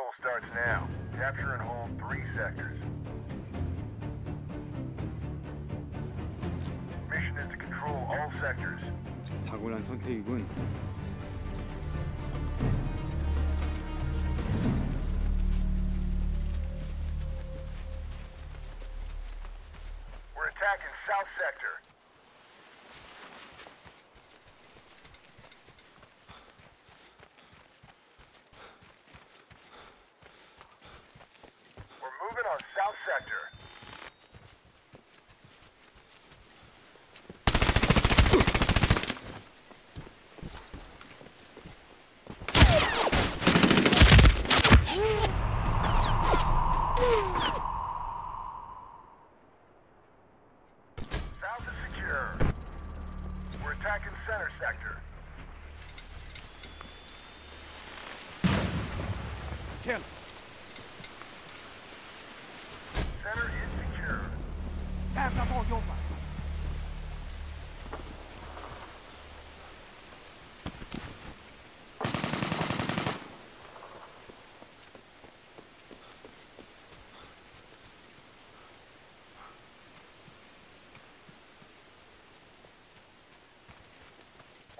Sector control starts now. Capture and hold three sectors. Mission is to control all sectors. 타고난 선택이군. We're attacking South Sector. Sector. Kill.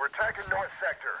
We're attacking North Sector.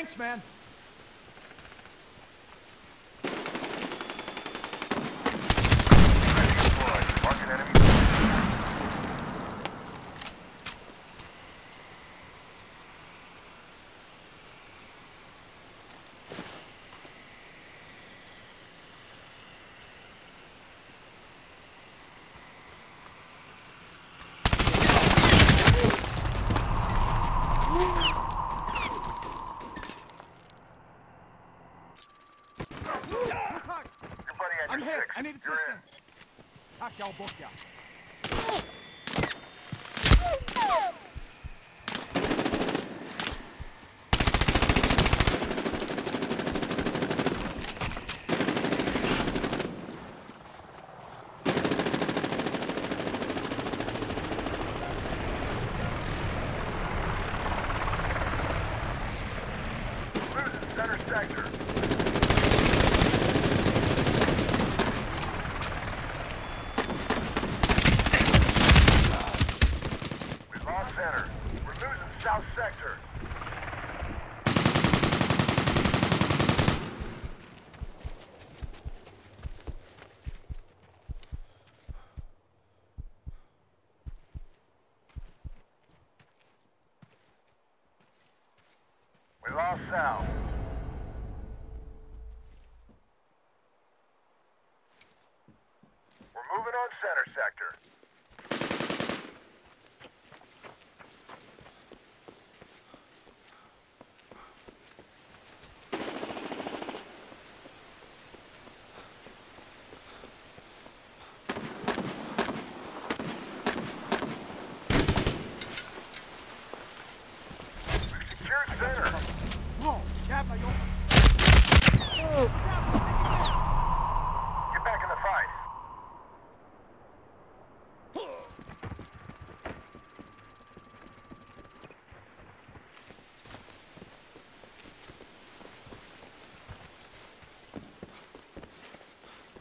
Thanks, man. Ready Tack, jag har bocka. Losing center sector. We lost center. We're losing south sector. We lost south. We're moving on center sector.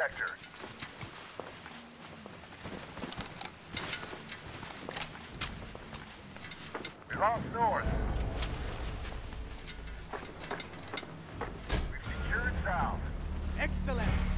sectors. We lost north. We've secured south. Excellent.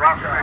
Roger.